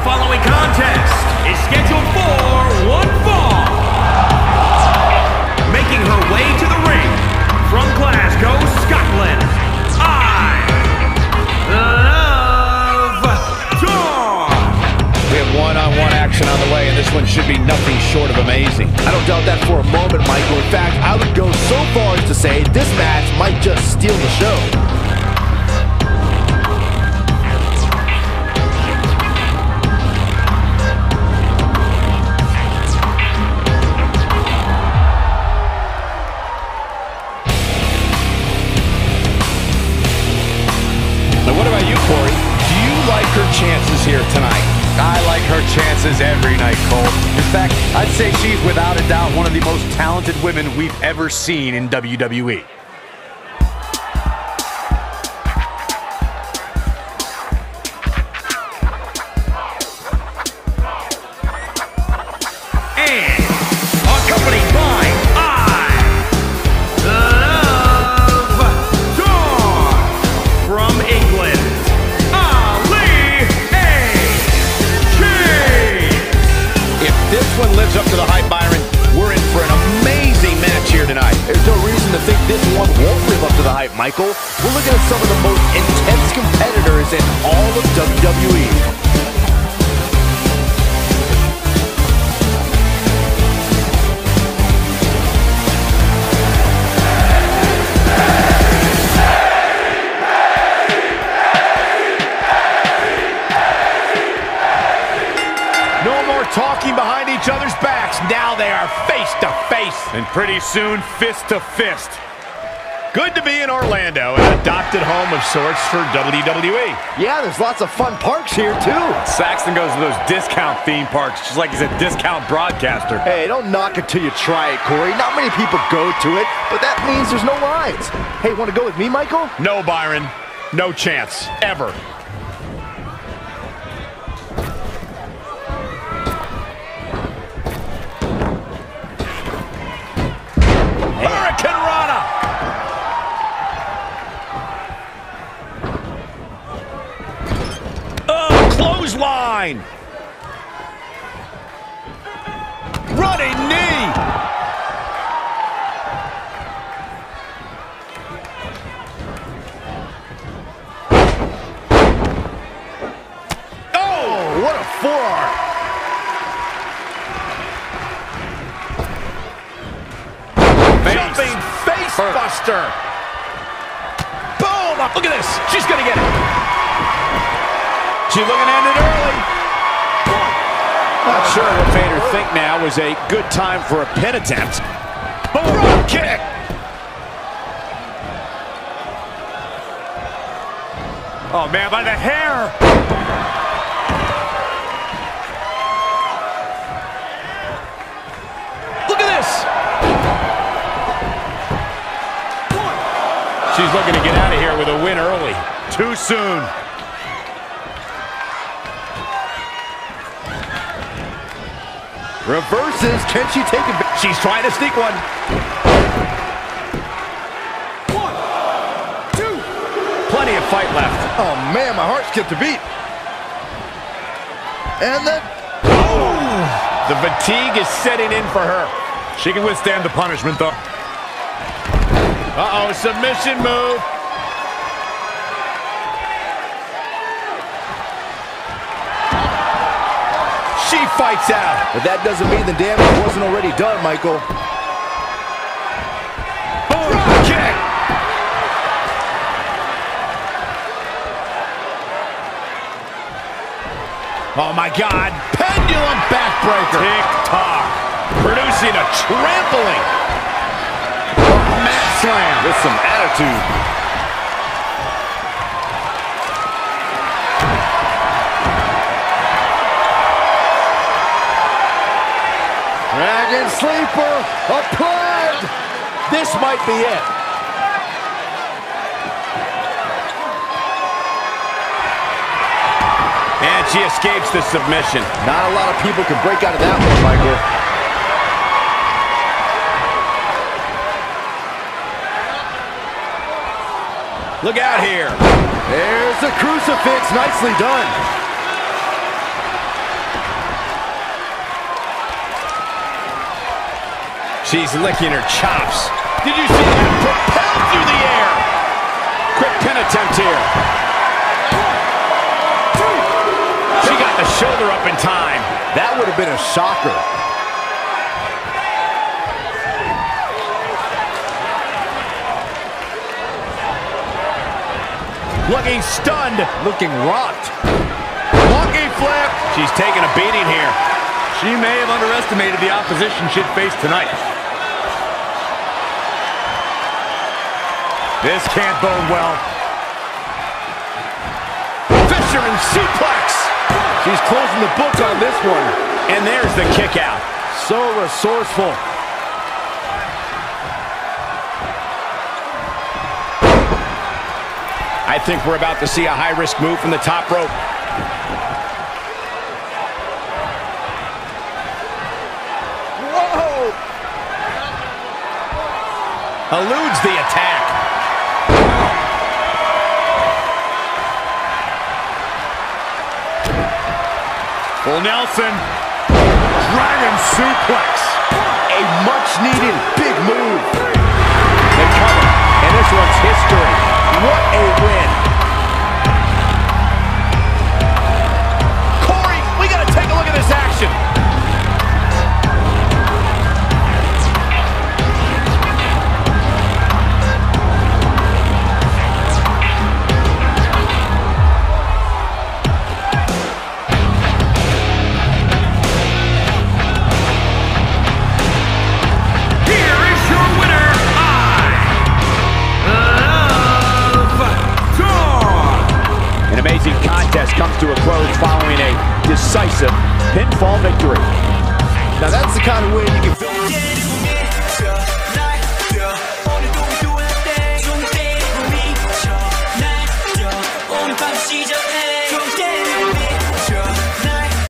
The following contest is scheduled for one fall. Making her way to the ring from Glasgow, Scotland, I love Dawn. We have one-on-one action on the way, and this one should be nothing short of amazing. I don't doubt that for a moment, Michael. In fact, I would go so far as to say this match might just steal the show. Chances here tonight? I like her chances every night, Cole. In fact, I'd say she's without a doubt one of the most talented women we've ever seen in. WWE. Michael. We're looking at some of the most intense competitors in all of. WWE. No more talking behind each other's backs. Now they are face to face. And pretty soon, fist to fist. Good to be in Orlando, an adopted home of sorts for WWE. Yeah, there's lots of fun parks here, too. Saxton goes to those discount theme parks just like he's a discount broadcaster. Hey, don't knock it till you try it, Corey. Not many people go to it, but that means there's no lines. Hey, want to go with me, Michael? No, Byron. No chance. Ever. Clothesline! Running knee! Oh, What a forearm. Jumping face buster. Boom! Look at this. She's gonna get it. She's looking end it early. Not sure what made her think now was a good time for a pin attempt. Boom! Kick. Oh man, by the hair. Look at this. She's looking to get out of here with a win early. Too soon. Reverses. Can she take it? She's trying to sneak one. One, two. Plenty of fight left. Oh, man, my heart skipped a beat. And then, Oh! The fatigue is setting in for her. She can withstand the punishment, though. Uh-oh, submission move. She fights out. but that doesn't mean the damage wasn't already done, Michael. Boom, kick. Oh my God! Pendulum backbreaker. Tick tock, producing a trampling. Mat slam with some attitude. Dragon Sleeper applied. This might be it. And she escapes the submission. Not a lot of people can break out of that one, Michael. Look out here. There's the crucifix. Nicely done. She's licking her chops. Did you see that? Propelled through the air. Quick pin attempt here. She got the shoulder up in time. That would have been a shocker. Looking stunned. Looking rocked. Monkey flip. She's taking a beating here. She may have underestimated the opposition she'd face tonight. This can't bode well. Fisherman suplex. She's closing the book on this one. And there's the kick out. So resourceful. I think we're about to see a high-risk move from the top rope. Whoa! Eludes the attack. Full Nelson. Dragon suplex. A much-needed big move. The cover, and this one's history. What a win. decisive pinfall victory. Now that's the kind of way you can feel.